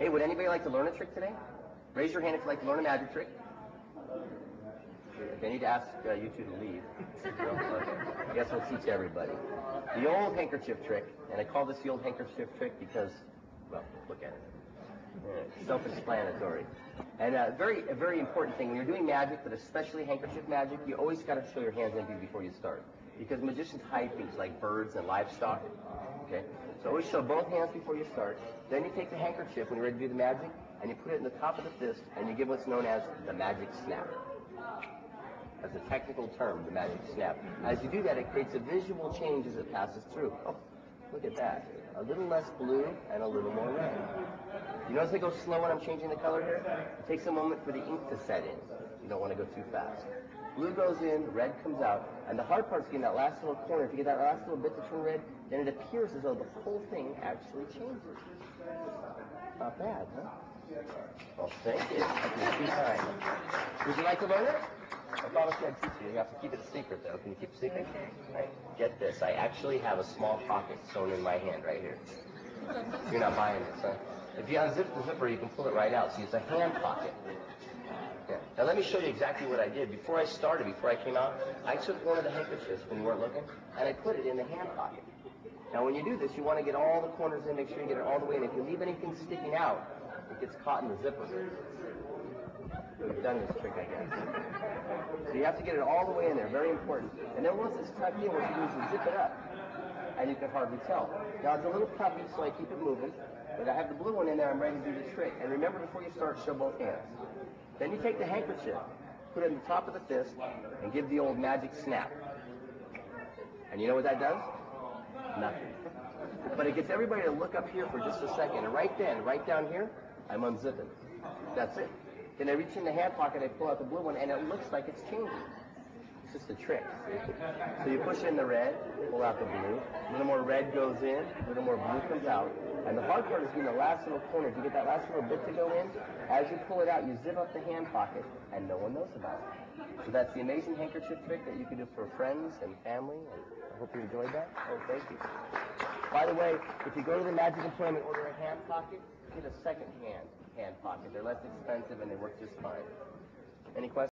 Hey, would anybody like to learn a trick today? Raise your hand if you'd like to learn a magic trick. I need to ask uh, you two to leave. I guess we'll teach everybody. The old handkerchief trick, and I call this the old handkerchief trick because, well, look at it. Uh, self-explanatory. And a very, a very important thing when you're doing magic, but especially handkerchief magic, you always got to show your hands empty before you start, because magicians hide things like birds and livestock. Okay, so always show both hands before you start. Then you take the handkerchief when you're ready to do the magic, and you put it in the top of the fist, and you give what's known as the magic snap. That's a technical term, the magic snap. As you do that, it creates a visual change as it passes through. Oh, look at that. A little less blue and a little more red. You notice I go slow when I'm changing the color here? It takes a moment for the ink to set in. You don't want to go too fast. Blue goes in, red comes out, and the hard part is getting that last little corner. If you get that last little bit to turn red, then it appears as though the whole thing actually changes. Not bad, huh? Well, thank you. Would you like to learn it? I promise you I'd teach you. You have to keep it a secret, though. Can you keep it secret? Right. Get this. I actually have a small pocket sewn in my hand right here. You're not buying this, huh? If you unzip the zipper, you can pull it right out. So it's a hand pocket. Yeah. Now let me show you exactly what I did. Before I started, before I came out, I took one of the handkerchiefs when you weren't looking, and I put it in the hand pocket. Now when you do this, you want to get all the corners in, make sure you get it all the way in. If you leave anything sticking out, it gets caught in the zipper. We've done this trick, I guess. So you have to get it all the way in there, very important. And then once it's tucked in, what you do is zip it up, and you can hardly tell. Now it's a little puffy, so I keep it moving. But I have the blue one in there, I'm ready to do the trick. And remember, before you start, show both hands. Then you take the handkerchief, put it in the top of the fist, and give the old magic snap. And you know what that does? Nothing. But it gets everybody to look up here for just a second. And right then, right down here, I'm unzipping. That's it. Then I reach in the hand pocket, I pull out the blue one, and it looks like it's changing. It's just a trick. So you push in the red, pull out the blue. A little more red goes in, a little more blue comes out. And the hard part is getting the last little corner. If you get that last little bit to go in, as you pull it out, you zip up the hand pocket, and no one knows about it. So that's the amazing handkerchief trick that you can do for friends and family. And I hope you enjoyed that. Oh, thank you. By the way, if you go to the Magic Emporium and order a hand pocket, get a second hand hand pocket. They're less expensive and they work just fine. Any questions?